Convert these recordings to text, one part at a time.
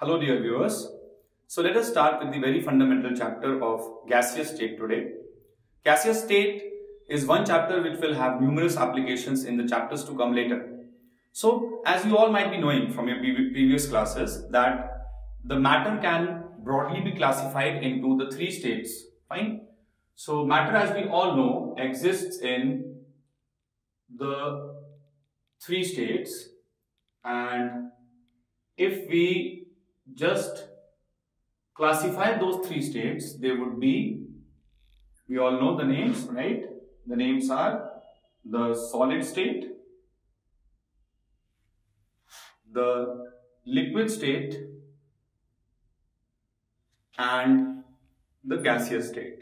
Hello dear viewers. So let us start with the very fundamental chapter of gaseous state today. Gaseous state is one chapter which will have numerous applications in the chapters to come later. So as you all might be knowing from your previous classes that the matter can broadly be classified into the three states. Fine. So matter as we all know exists in the three states and if we just classify those three states, they would be, we all know the names, right? The names are the solid state, the liquid state, and the gaseous state.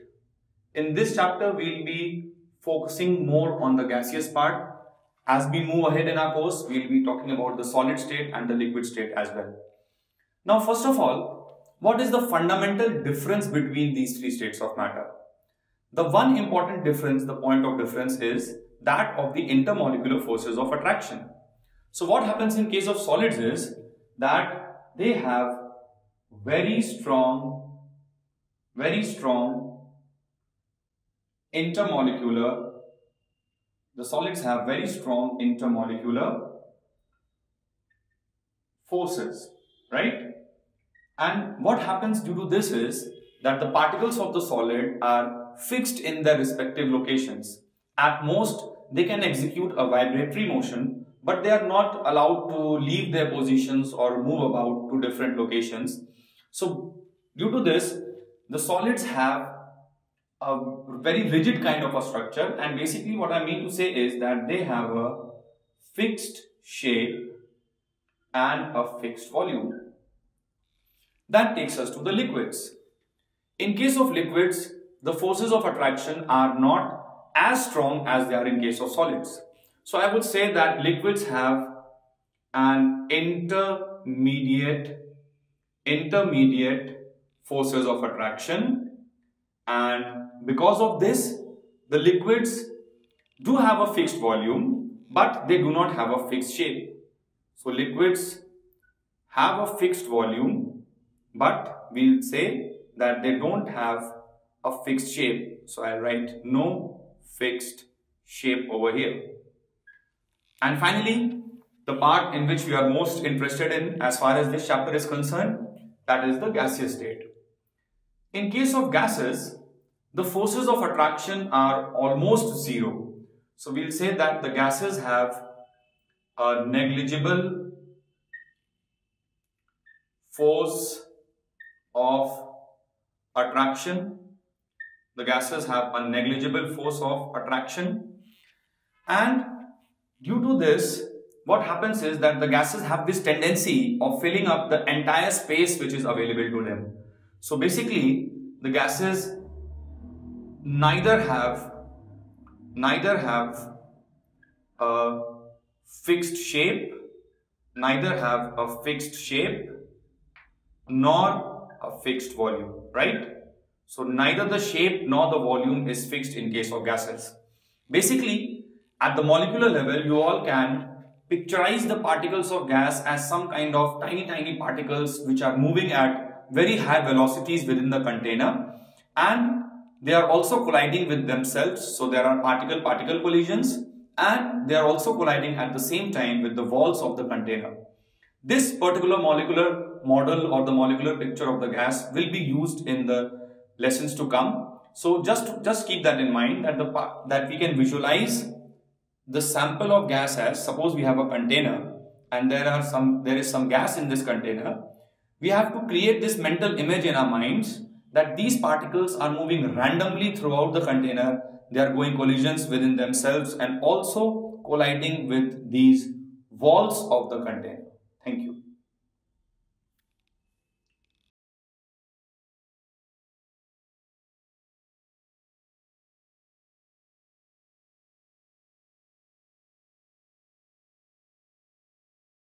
In this chapter, we'll be focusing more on the gaseous part. As we move ahead in our course, we'll be talking about the solid state and the liquid state as well. Now, first of all, what is the fundamental difference between these three states of matter? The one important difference, the point of difference is that of the intermolecular forces of attraction. So what happens in case of solids is that they have very strong, very strong intermolecular, the solids have very strong intermolecular forces, right? And what happens due to this is that the particles of the solid are fixed in their respective locations. At most, they can execute a vibratory motion, but they are not allowed to leave their positions or move about to different locations. So, due to this, the solids have a very rigid kind of a structure and basically what I mean to say is that they have a fixed shape and a fixed volume. That takes us to the liquids. In case of liquids, the forces of attraction are not as strong as they are in case of solids. So I would say that liquids have an intermediate intermediate forces of attraction and because of this the liquids do have a fixed volume but they do not have a fixed shape. So liquids have a fixed volume but we'll say that they don't have a fixed shape. So I'll write no fixed shape over here. And finally, the part in which we are most interested in as far as this chapter is concerned, that is the gaseous state. In case of gases, the forces of attraction are almost zero. So we'll say that the gases have a negligible force of attraction. The gases have a negligible force of attraction and due to this what happens is that the gases have this tendency of filling up the entire space which is available to them. So basically the gases neither have neither have a fixed shape neither have a fixed shape nor a fixed volume, right? So neither the shape nor the volume is fixed in case of gases. Basically, at the molecular level, you all can picturize the particles of gas as some kind of tiny, tiny particles which are moving at very high velocities within the container and they are also colliding with themselves. So there are particle-particle collisions and they are also colliding at the same time with the walls of the container. This particular molecular model or the molecular picture of the gas will be used in the lessons to come. So just, just keep that in mind that, the, that we can visualize the sample of gas as suppose we have a container and there are some there is some gas in this container. We have to create this mental image in our minds that these particles are moving randomly throughout the container. They are going collisions within themselves and also colliding with these walls of the container Thank you.